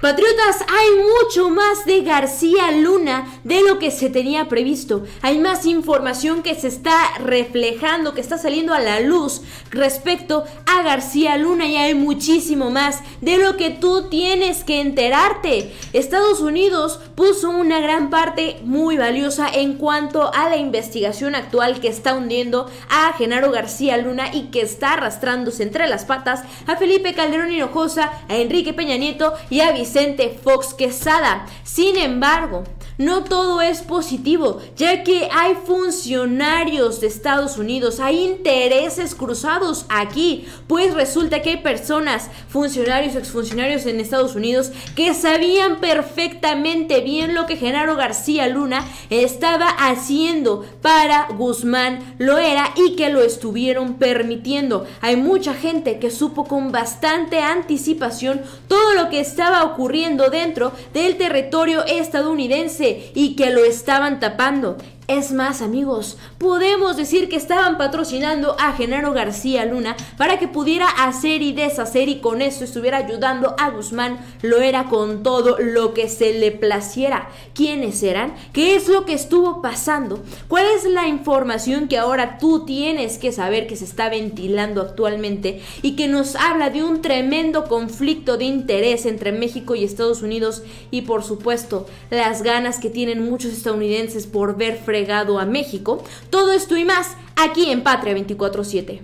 Patriotas, hay mucho más de García Luna de lo que se tenía previsto. Hay más información que se está reflejando, que está saliendo a la luz respecto a García Luna y hay muchísimo más de lo que tú tienes que enterarte. Estados Unidos puso una gran parte muy valiosa en cuanto a la investigación actual que está hundiendo a Genaro García Luna y que está arrastrándose entre las patas a Felipe Calderón Hinojosa, a Enrique Peña Nieto y a Vicente Vicente Fox Quesada. Sin embargo, no todo es positivo, ya que hay funcionarios de Estados Unidos, hay intereses cruzados aquí, pues resulta que hay personas, funcionarios, exfuncionarios en Estados Unidos, que sabían perfectamente bien lo que Genaro García Luna estaba haciendo para Guzmán Loera y que lo estuvieron permitiendo. Hay mucha gente que supo con bastante anticipación todo lo que estaba ocurriendo dentro del territorio estadounidense y que lo estaban tapando. Es más, amigos, podemos decir que estaban patrocinando a Genaro García Luna para que pudiera hacer y deshacer y con eso estuviera ayudando a Guzmán. Lo era con todo lo que se le placiera. ¿Quiénes eran? ¿Qué es lo que estuvo pasando? ¿Cuál es la información que ahora tú tienes que saber que se está ventilando actualmente y que nos habla de un tremendo conflicto de interés entre México y Estados Unidos y por supuesto las ganas que tienen muchos estadounidenses por ver a México. Todo esto y más aquí en Patria 24-7.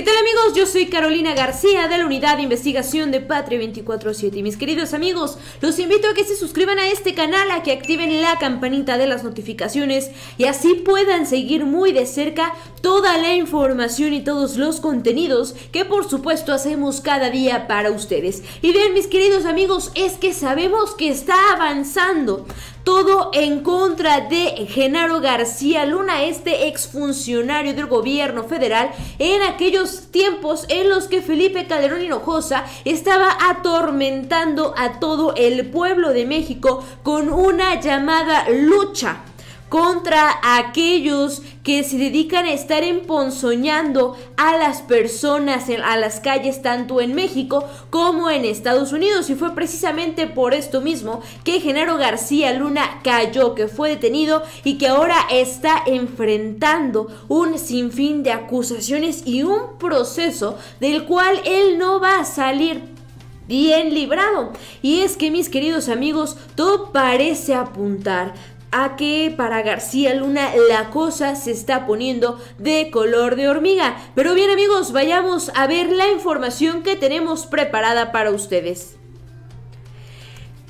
¿Qué tal amigos? Yo soy Carolina García de la Unidad de Investigación de Patria 24-7 y mis queridos amigos, los invito a que se suscriban a este canal, a que activen la campanita de las notificaciones y así puedan seguir muy de cerca toda la información y todos los contenidos que por supuesto hacemos cada día para ustedes. Y bien mis queridos amigos, es que sabemos que está avanzando todo en contra de Genaro García Luna, este exfuncionario del gobierno federal, en aquellos tiempos en los que Felipe Calderón Hinojosa estaba atormentando a todo el pueblo de México con una llamada lucha contra aquellos que se dedican a estar emponzoñando a las personas a las calles tanto en México como en Estados Unidos y fue precisamente por esto mismo que Genaro García Luna cayó, que fue detenido y que ahora está enfrentando un sinfín de acusaciones y un proceso del cual él no va a salir bien librado. Y es que mis queridos amigos, todo parece apuntar a que para García Luna la cosa se está poniendo de color de hormiga. Pero bien amigos, vayamos a ver la información que tenemos preparada para ustedes.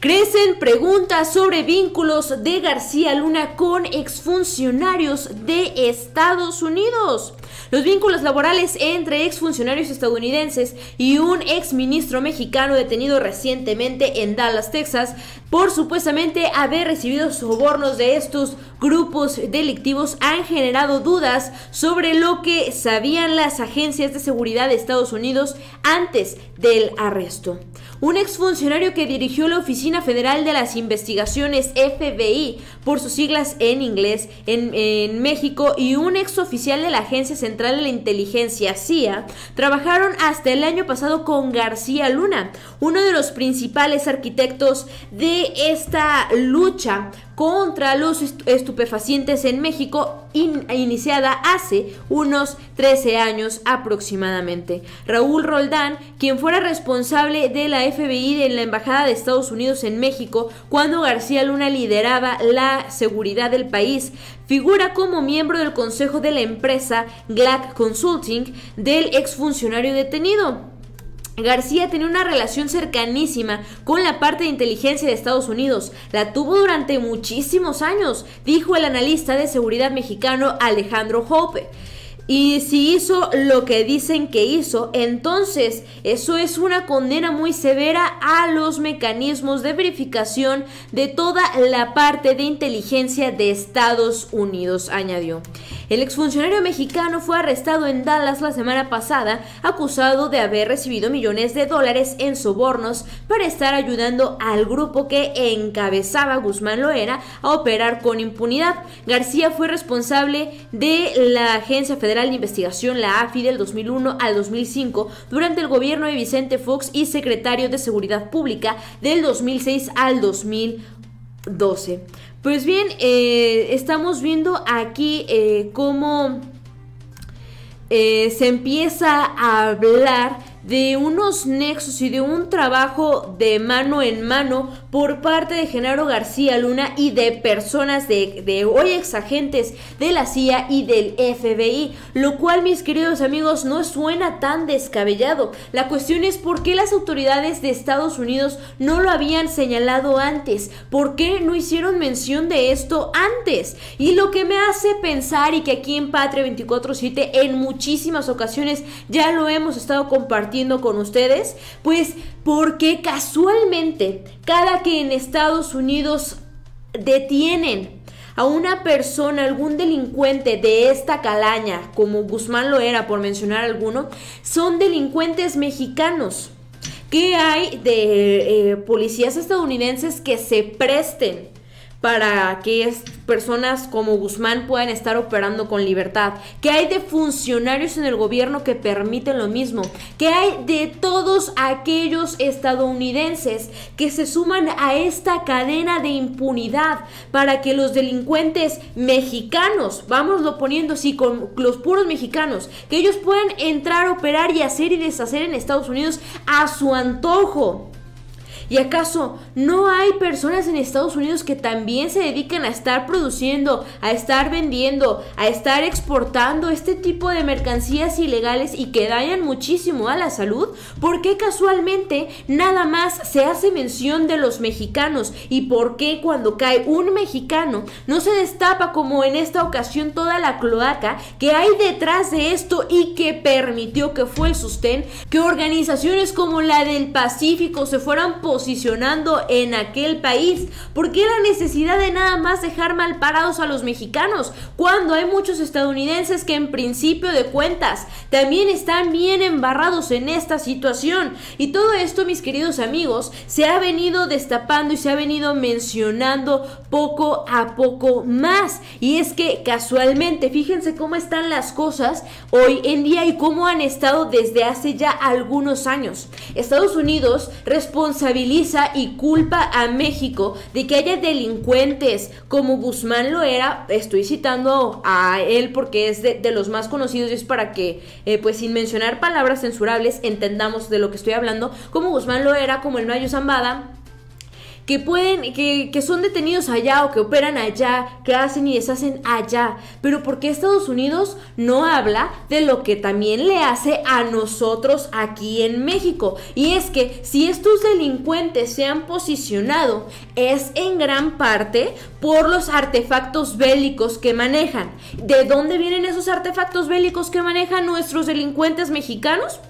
Crecen preguntas sobre vínculos de García Luna con exfuncionarios de Estados Unidos. Los vínculos laborales entre exfuncionarios estadounidenses y un exministro mexicano detenido recientemente en Dallas, Texas, por supuestamente haber recibido sobornos de estos grupos delictivos han generado dudas sobre lo que sabían las agencias de seguridad de Estados Unidos antes del arresto. Un exfuncionario que dirigió la Oficina Federal de las Investigaciones FBI, por sus siglas en inglés, en, en México, y un exoficial de la Agencia Central de la Inteligencia CIA, trabajaron hasta el año pasado con García Luna, uno de los principales arquitectos de esta lucha contra los estupefacientes en México iniciada hace unos 13 años aproximadamente. Raúl Roldán, quien fuera responsable de la FBI en la Embajada de Estados Unidos en México cuando García Luna lideraba la seguridad del país, figura como miembro del consejo de la empresa Glack Consulting del exfuncionario detenido. García tenía una relación cercanísima con la parte de inteligencia de Estados Unidos. La tuvo durante muchísimos años, dijo el analista de seguridad mexicano Alejandro Hope. Y si hizo lo que dicen que hizo, entonces eso es una condena muy severa a los mecanismos de verificación de toda la parte de inteligencia de Estados Unidos, añadió. El exfuncionario mexicano fue arrestado en Dallas la semana pasada, acusado de haber recibido millones de dólares en sobornos para estar ayudando al grupo que encabezaba Guzmán Loera a operar con impunidad. García fue responsable de la Agencia Federal de Investigación, la AFI, del 2001 al 2005 durante el gobierno de Vicente Fox y secretario de Seguridad Pública del 2006 al 2012. Pues bien, eh, estamos viendo aquí eh, cómo eh, se empieza a hablar de unos nexos y de un trabajo de mano en mano por parte de Genaro García Luna y de personas de, hoy ex agentes de la CIA y del FBI, lo cual mis queridos amigos no suena tan descabellado. La cuestión es por qué las autoridades de Estados Unidos no lo habían señalado antes, por qué no hicieron mención de esto antes. Y lo que me hace pensar y que aquí en Patria 24/7 en muchísimas ocasiones ya lo hemos estado compartiendo con ustedes? Pues porque casualmente cada que en Estados Unidos detienen a una persona, algún delincuente de esta calaña, como Guzmán lo era, por mencionar alguno, son delincuentes mexicanos. ¿Qué hay de eh, policías estadounidenses que se presten para que personas como Guzmán puedan estar operando con libertad, que hay de funcionarios en el gobierno que permiten lo mismo, que hay de todos aquellos estadounidenses que se suman a esta cadena de impunidad para que los delincuentes mexicanos, vámoslo poniendo así con los puros mexicanos, que ellos puedan entrar, operar y hacer y deshacer en Estados Unidos a su antojo. ¿Y acaso no hay personas en Estados Unidos que también se dedican a estar produciendo, a estar vendiendo, a estar exportando este tipo de mercancías ilegales y que dañan muchísimo a la salud? ¿Por qué casualmente nada más se hace mención de los mexicanos? ¿Y por qué cuando cae un mexicano no se destapa como en esta ocasión toda la cloaca que hay detrás de esto y que permitió que fue el sostén que organizaciones como la del Pacífico se fueran posicionando posicionando en aquel país? ¿Por qué la necesidad de nada más dejar mal parados a los mexicanos cuando hay muchos estadounidenses que en principio de cuentas también están bien embarrados en esta situación? Y todo esto, mis queridos amigos, se ha venido destapando y se ha venido mencionando poco a poco más. Y es que casualmente, fíjense cómo están las cosas hoy en día y cómo han estado desde hace ya algunos años. Estados Unidos responsabiliza y culpa a México de que haya delincuentes como Guzmán lo era, estoy citando a él porque es de, los más conocidos y es para que, eh, pues sin mencionar palabras censurables, entendamos de lo que estoy hablando, como Guzmán lo era, como el Mayo Zambada, que pueden, que, que, son detenidos allá o que operan allá, que hacen y deshacen allá. Pero ¿por qué Estados Unidos no habla de lo que también le hace a nosotros aquí en México? Y es que si estos delincuentes se han posicionado, es en gran parte por los artefactos bélicos que manejan. ¿De dónde vienen esos artefactos bélicos que manejan nuestros delincuentes mexicanos?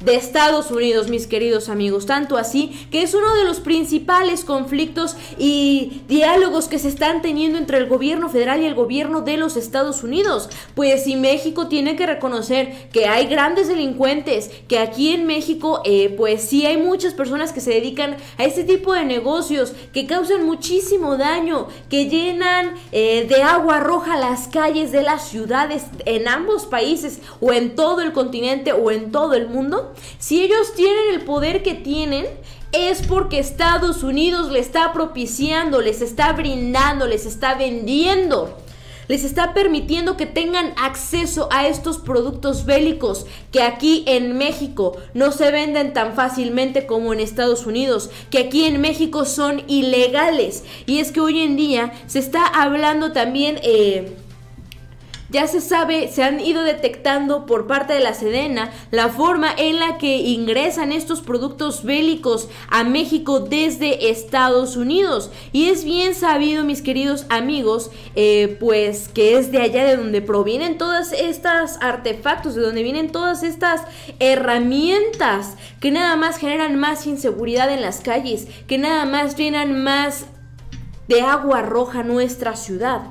De Estados Unidos, mis queridos amigos. Tanto así que es uno de los principales conflictos y diálogos que se están teniendo entre el gobierno federal y el gobierno de los Estados Unidos. Pues si México tiene que reconocer que hay grandes delincuentes, que aquí en México eh, pues sí hay muchas personas que se dedican a este tipo de negocios que causan muchísimo daño, que llenan eh, de agua roja las calles de las ciudades en ambos países o en todo el continente o en todo el mundo si ellos tienen el poder que tienen, es porque Estados Unidos le está propiciando, les está brindando, les está vendiendo les está permitiendo que tengan acceso a estos productos bélicos que aquí en México no se venden tan fácilmente como en Estados Unidos, que aquí en México son ilegales. Y es que hoy en día se está hablando también... Eh, Ya se sabe, se han ido detectando por parte de la Sedena la forma en la que ingresan estos productos bélicos a México desde Estados Unidos. Y es bien sabido, mis queridos amigos, eh, pues que es de allá de donde provienen todas estas artefactos, de donde vienen todas estas herramientas que nada más generan más inseguridad en las calles, que nada más llenan más de agua roja nuestra ciudad.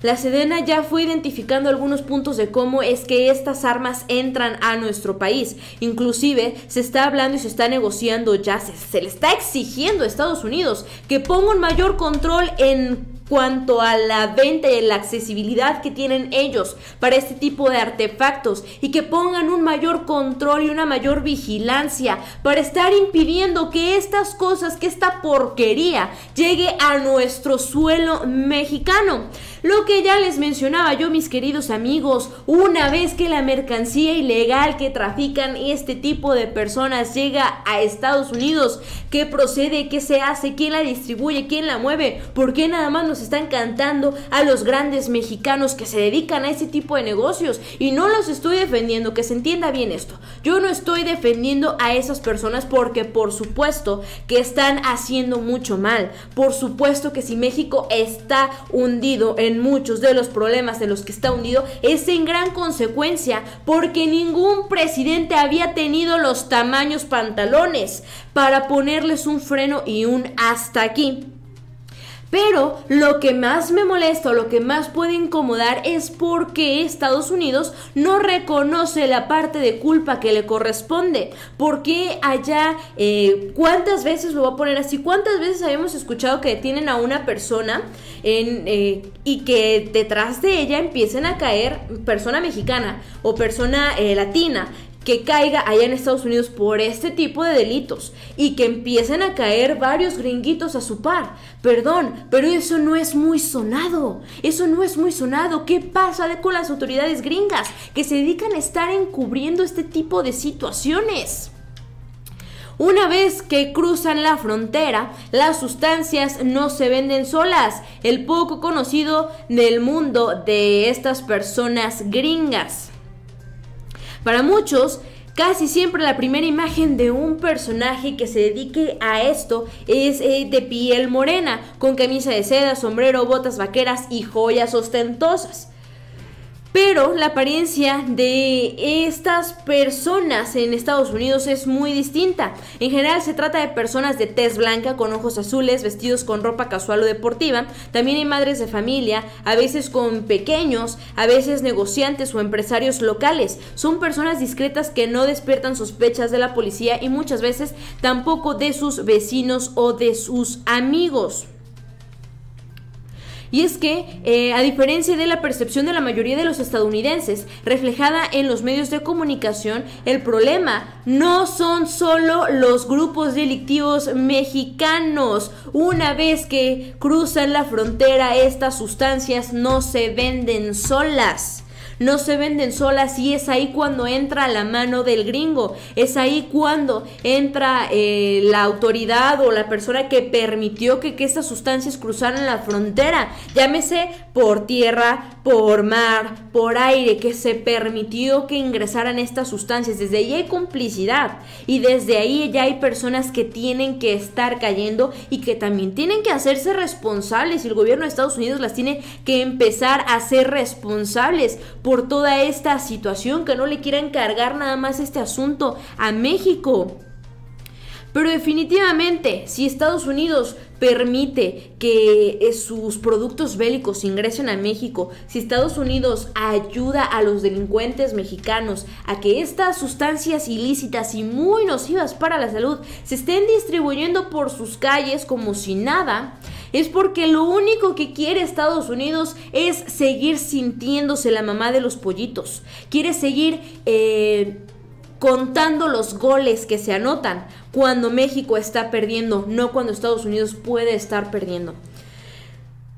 La Sedena ya fue identificando algunos puntos de cómo es que estas armas entran a nuestro país. Inclusive se está hablando y se está negociando ya, se, se le está exigiendo a Estados Unidos que ponga un mayor control en cuanto a la venta y la accesibilidad que tienen ellos para este tipo de artefactos y que pongan un mayor control y una mayor vigilancia para estar impidiendo que estas cosas, que esta porquería llegue a nuestro suelo mexicano. Lo que ya les mencionaba yo, mis queridos amigos, una vez que la mercancía ilegal que trafican este tipo de personas llega a Estados Unidos, ¿qué procede? ¿Qué se hace? ¿Quién la distribuye? ¿Quién la mueve? ¿Por qué nada más nos están cantando a los grandes mexicanos que se dedican a ese tipo de negocios? Y no los estoy defendiendo, que se entienda bien esto. Yo no estoy defendiendo a esas personas porque por supuesto que están haciendo mucho mal. Por supuesto que si México está hundido en en muchos de los problemas de los que está hundido es en gran consecuencia porque ningún presidente había tenido los tamaños pantalones para ponerles un freno y un hasta aquí. Pero lo que más me molesta o lo que más puede incomodar es porque Estados Unidos no reconoce la parte de culpa que le corresponde. Porque allá, eh, ¿cuántas veces lo voy a poner así? ¿Cuántas veces habíamos escuchado que detienen a una persona eh, y que detrás de ella empiecen a caer persona mexicana o persona eh, latina? Que caiga allá en Estados Unidos por este tipo de delitos y que empiecen a caer varios gringuitos a su par. Perdón, pero eso no es muy sonado. Eso no es muy sonado. ¿Qué pasa con las autoridades gringas que se dedican a estar encubriendo este tipo de situaciones? Una vez que cruzan la frontera, las sustancias no se venden solas. El poco conocido del mundo de estas personas gringas. Para muchos, Casi siempre la primera imagen de un personaje que se dedique a esto es eh, de piel morena, con camisa de seda, sombrero, botas vaqueras y joyas ostentosas. Pero la apariencia de estas personas en Estados Unidos es muy distinta. En general se trata de personas de tez blanca con ojos azules, vestidos con ropa casual o deportiva. También hay madres de familia, a veces con pequeños, a veces negociantes o empresarios locales. Son personas discretas que no despiertan sospechas de la policía y muchas veces tampoco de sus vecinos o de sus amigos. Y es que, eh, a diferencia de la percepción de la mayoría de los estadounidenses, reflejada en los medios de comunicación, el problema no son solo los grupos delictivos mexicanos. Una vez que cruzan la frontera, estas sustancias no se venden solas no se venden solas y es ahí cuando entra la mano del gringo, es ahí cuando entra eh, la autoridad o la persona que permitió que, que estas sustancias cruzaran la frontera, llámese por tierra, por mar, por aire, que se permitió que ingresaran estas sustancias. Desde ahí hay complicidad y desde ahí ya hay personas que tienen que estar cayendo y que también tienen que hacerse responsables y el gobierno de Estados Unidos las tiene que empezar a ser responsables por toda esta situación, que no le quieran cargar nada más este asunto a México. Pero definitivamente, si Estados Unidos permite que eh, sus productos bélicos ingresen a México, si Estados Unidos ayuda a los delincuentes mexicanos a que estas sustancias ilícitas y muy nocivas para la salud se estén distribuyendo por sus calles como si nada, es porque lo único que quiere Estados Unidos es seguir sintiéndose la mamá de los pollitos. Quiere seguir eh, contando los goles que se anotan cuando México está perdiendo, no cuando Estados Unidos puede estar perdiendo.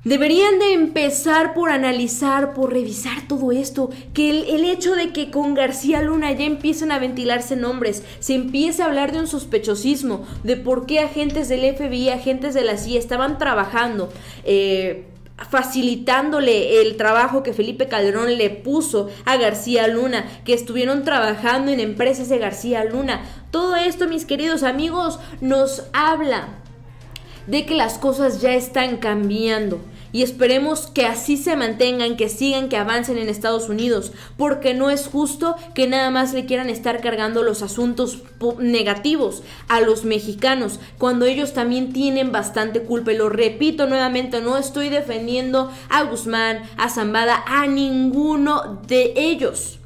Deberían de empezar por analizar, por revisar todo esto, que el, hecho de que con García Luna ya empiezan a ventilarse nombres, se empiece a hablar de un sospechosismo, de por qué agentes del FBI, agentes de la CIA estaban trabajando. Eh, facilitándole el trabajo que Felipe Calderón le puso a García Luna, que estuvieron trabajando en empresas de García Luna. Todo esto, mis queridos amigos, nos habla de que las cosas ya están cambiando y esperemos que así se mantengan, que sigan, que avancen en Estados Unidos, porque no es justo que nada más le quieran estar cargando los asuntos negativos a los mexicanos, cuando ellos también tienen bastante culpa. Y lo repito nuevamente, no estoy defendiendo a Guzmán, a Zambada, a ninguno de ellos.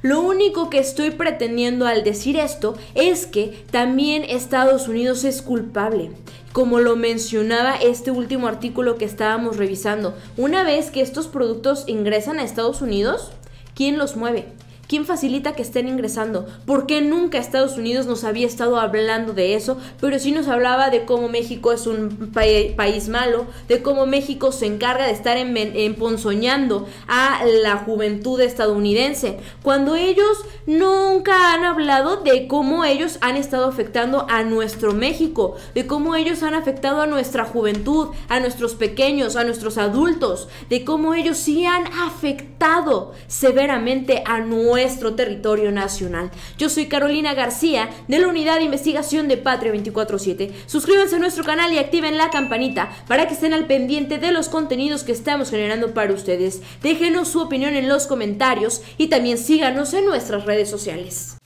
Lo único que estoy pretendiendo al decir esto es que también Estados Unidos es culpable como lo mencionaba este último artículo que estábamos revisando. Una vez que estos productos ingresan a Estados Unidos, ¿quién los mueve? ¿Quién facilita que estén ingresando? ¿Por qué nunca Estados Unidos nos había estado hablando de eso? Pero sí nos hablaba de cómo México es un país malo, de cómo México se encarga de estar emponzoñando a la juventud estadounidense, cuando ellos nunca han hablado de cómo ellos han estado afectando a nuestro México, de cómo ellos han afectado a nuestra juventud, a nuestros pequeños, a nuestros adultos, de cómo ellos sí han afectado severamente a nuestro nuestro territorio nacional. Yo soy Carolina García de la Unidad de Investigación de Patria 24-7. Suscríbanse a nuestro canal y activen la campanita para que estén al pendiente de los contenidos que estamos generando para ustedes. Déjenos su opinión en los comentarios y también síganos en nuestras redes sociales.